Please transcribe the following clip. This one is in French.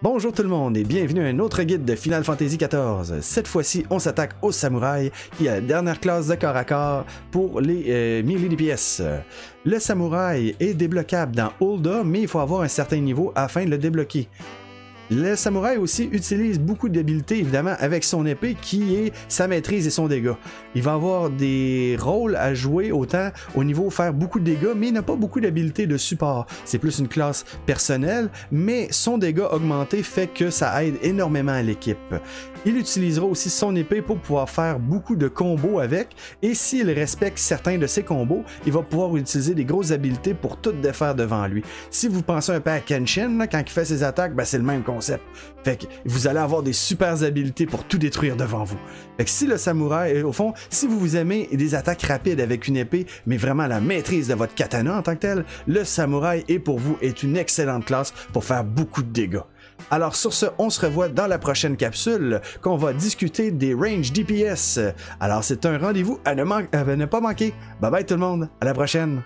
Bonjour tout le monde et bienvenue à un autre guide de Final Fantasy XIV. Cette fois-ci, on s'attaque au samouraï, qui est la dernière classe de corps à corps pour les euh, melee DPS. Le samouraï est débloquable dans Holda, mais il faut avoir un certain niveau afin de le débloquer. Le samouraï aussi utilise beaucoup d'habiletés, évidemment, avec son épée qui est sa maîtrise et son dégât. Il va avoir des rôles à jouer autant au niveau faire beaucoup de dégâts, mais il n'a pas beaucoup d'habiletés de support. C'est plus une classe personnelle, mais son dégât augmenté fait que ça aide énormément à l'équipe. Il utilisera aussi son épée pour pouvoir faire beaucoup de combos avec, et s'il respecte certains de ses combos, il va pouvoir utiliser des grosses habiletés pour tout défaire devant lui. Si vous pensez un peu à Kenshin, quand il fait ses attaques, ben, c'est le même concept. Fait que vous allez avoir des super habiletés pour tout détruire devant vous. Fait que si le samouraï, au fond, si vous vous aimez des attaques rapides avec une épée, mais vraiment la maîtrise de votre katana en tant que tel, le samouraï est pour vous est une excellente classe pour faire beaucoup de dégâts. Alors sur ce, on se revoit dans la prochaine capsule qu'on va discuter des range DPS. Alors c'est un rendez-vous à ne pas manquer. Bye bye tout le monde, à la prochaine.